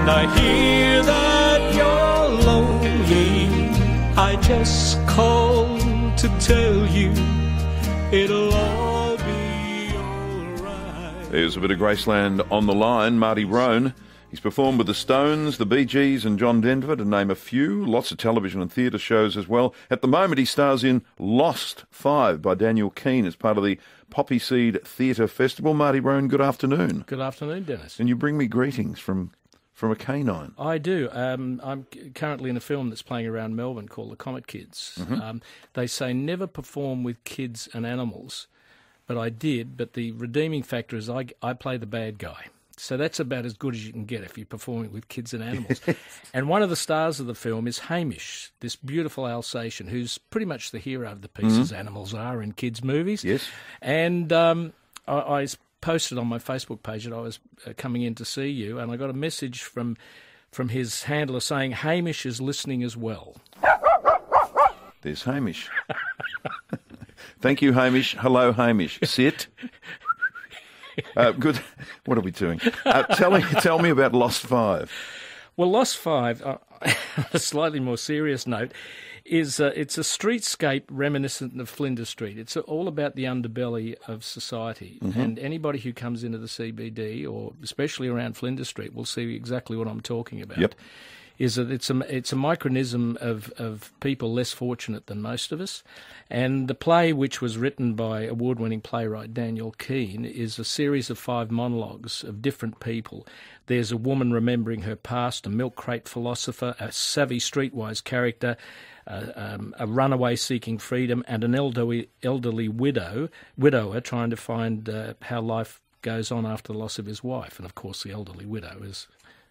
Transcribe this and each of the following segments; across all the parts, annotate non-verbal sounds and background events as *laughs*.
And I hear that you're lonely. I just called to tell you it'll all be alright. There's a bit of Graceland on the line. Marty Rhone. He's performed with the Stones, the Bee Gees, and John Denver, to name a few. Lots of television and theatre shows as well. At the moment, he stars in Lost Five by Daniel Keene as part of the Poppy Seed Theatre Festival. Marty Rhone, good afternoon. Good afternoon, Dennis. And you bring me greetings from from a canine. I do. Um, I'm currently in a film that's playing around Melbourne called The Comet Kids. Um, they say never perform with kids and animals, but I did. But the redeeming factor is I, I play the bad guy. So that's about as good as you can get if you're performing with kids and animals. *laughs* and one of the stars of the film is Hamish, this beautiful Alsatian who's pretty much the hero of the piece, as animals are in kids' movies. Yes. And um, I, I posted on my Facebook page that I was uh, coming in to see you, and I got a message from from his handler saying Hamish is listening as well. There's Hamish. *laughs* Thank you, Hamish. Hello, Hamish. Sit. Uh, good. What are we doing? Uh, tell me, tell me about Lost Five. Well, Lost Five, uh, *laughs* on a slightly more serious note, is uh, it's a streetscape reminiscent of Flinders Street. It's all about the underbelly of society, and anybody who comes into the CBD or especially around Flinders Street will see exactly what I'm talking about. Yep. Is that it's a it's a micronism of, of people less fortunate than most of us, and the play, which was written by award-winning playwright Daniel Keene, is a series of five monologues of different people. There's a woman remembering her past, a milk crate philosopher, a savvy streetwise character, uh, um, a runaway seeking freedom, and an elderly elderly widow widower trying to find uh, how life goes on after the loss of his wife. And of course, the elderly widow is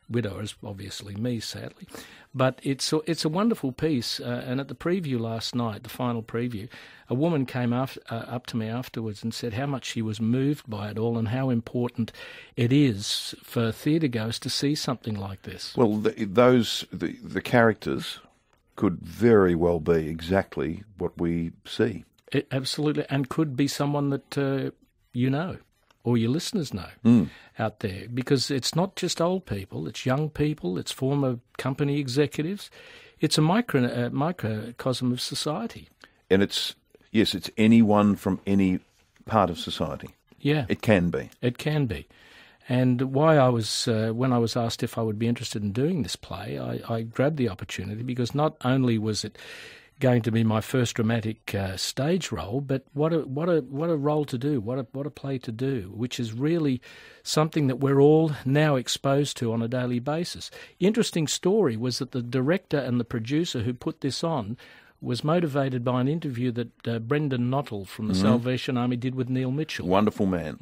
widower is obviously me, sadly. But it's a, it's a wonderful piece. Uh, and at the preview last night, the final preview, a woman came after, uh, up to me afterwards and said how much she was moved by it all and how important it is for theatre goers to see something like this. Well, the, those the, the characters could very well be exactly what we see. It, absolutely, and could be someone that uh, you know or your listeners know out there because it's not just old people, it's young people, it's former company executives. It's a micro, uh, microcosm of society. And it's yes, it's anyone from any part of society. Yeah, It can be. It can be. And why I was, uh, when I was asked if I would be interested in doing this play, I, I grabbed the opportunity because not only was it going to be my first dramatic uh, stage role, but what a what a what a role to do, what a what a play to do, which is really something that we're all now exposed to on a daily basis. Interesting story was that the director and the producer who put this on was motivated by an interview that uh, Brendan Nottle from the Salvation Army did with Neil Mitchell. Wonderful man.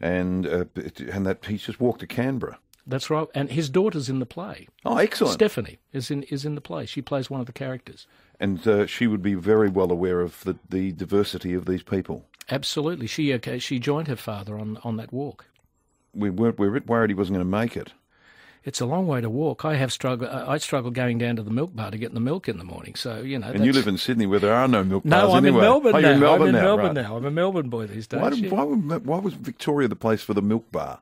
And uh, and that he just walked to Canberra. That's right. And his daughter's in the play. Oh, excellent. Stephanie is in is in the play. She plays one of the characters. and uh, she would be very well aware of the, the diversity of these people. Absolutely. She okay, she joined her father on, on that walk. We weren't we were a bit worried he wasn't going to make it. It's a long way to walk. I have struggle. I struggle going down to the milk bar to get the milk in the morning. So you know. And you live in Sydney where there are no milk No, bars I'm anyway. in Melbourne oh, now. In Melbourne I'm in now. Melbourne right. now. I'm a Melbourne boy these days. Why, yeah. why, why was Victoria the place for the milk bar?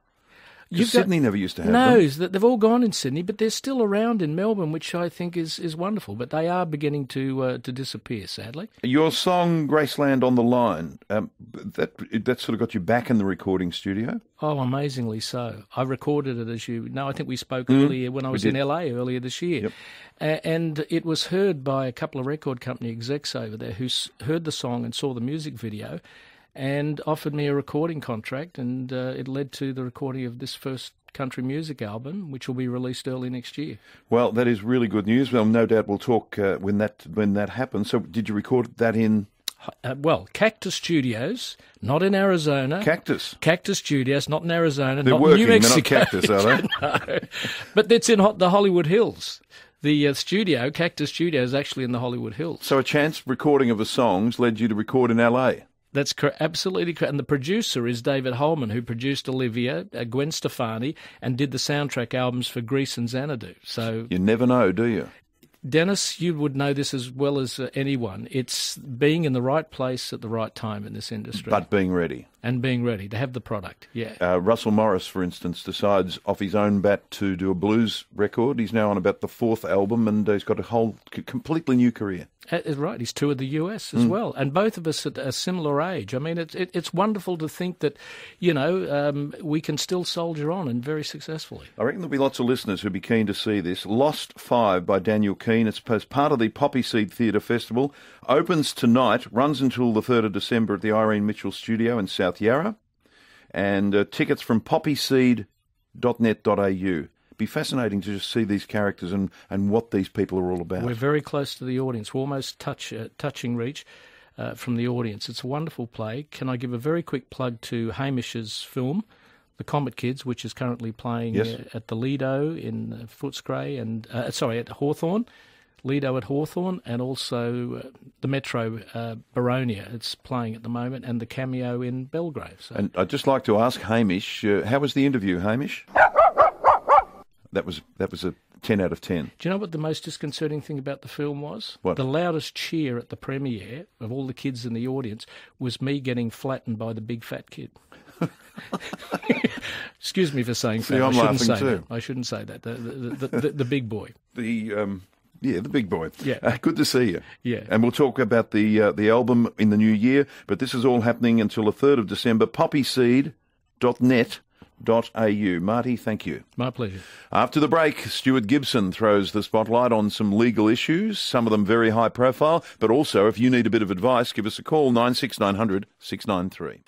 You've Because got- Sydney never used to have No, them. they've all gone in Sydney, but they're still around in Melbourne, which I think is, is wonderful. But they are beginning to uh, to disappear, sadly. Your song "Graceland on the Line" um, that that sort of got you back in the recording studio. Oh, amazingly so. I recorded it, as you know. I think we spoke earlier when I was in. LA earlier this year. Yep. And it was heard by a couple of record company execs over there who s- heard the song and saw the music video and offered me a recording contract. And uh, it led to the recording of this first country music album, which will be released early next year. Well, that is really good news. Well, no doubt we'll talk uh, when that when that happens. So, did you record that in Uh, well, Cactus Studios, not in Arizona. Cactus? Cactus Studios, not in Arizona, They're not working. New They're not cactus, are they? *laughs* no. But it's in the Hollywood Hills. The uh, studio, Cactus Studio, is actually in the Hollywood Hills. So, a chance recording of the songs led you to record in L.A. That's cor- absolutely correct. And the producer is David Holman, who produced Olivia, uh, Gwen Stefani, and did the soundtrack albums for Grease and Xanadu. So You never know, do you? Dennis, you would know this as well as uh, anyone. It's being in the right place at the right time in this industry. But being ready. And being ready to have the product, yeah. Uh, Russell Morris, for instance, decides off his own bat to do a blues record. He's now on about the fourth album and he's got a whole completely new career. Uh, right, he's toured the US as mm. well, and both of us at a similar age. I mean, it's it, it's wonderful to think that, you know, um, we can still soldier on and very successfully. I reckon there'll be lots of listeners who'll be keen to see this. Lost Five by Daniel Keene. It's part of the Poppy Seed Theatre Festival. Opens tonight, runs until the 3rd of December at the Irene Mitchell Studio in South Yarra. And uh, tickets from poppyseed.net.au be fascinating to just see these characters and, and what these people are all about. We're very close to the audience. We're almost touch uh, touching reach uh, from the audience. It's a wonderful play. Can I give a very quick plug to Hamish's film, The Comet Kids, which is currently playing yes. uh, at the Lido in uh, Footscray and uh, sorry at Hawthorn. Lido at Hawthorn and also uh, the Metro uh, Boronia. It's playing at the moment, and the cameo in Belgrave. So. And I'd just like to ask Hamish, uh, how was the interview, Hamish? That was that was a ten out of ten. Do you know what the most disconcerting thing about the film was? What? The loudest cheer at the premiere of all the kids in the audience was me getting flattened by the big fat kid. *laughs* Excuse me for saying See, fat. I'm I shouldn't laughing say too. that. I shouldn't say that. The the, the, the, big boy. The um, yeah, the big boy. Yeah. Uh, good to see you. Yeah. And we'll talk about the uh, the album in the new year, but this is all happening until the 3rd of December. Poppyseed.net au. Marty, thank you. My pleasure. After the break, Stuart Gibson throws the spotlight on some legal issues, some of them very high profile, but also if you need a bit of advice, give us a call 96900 693.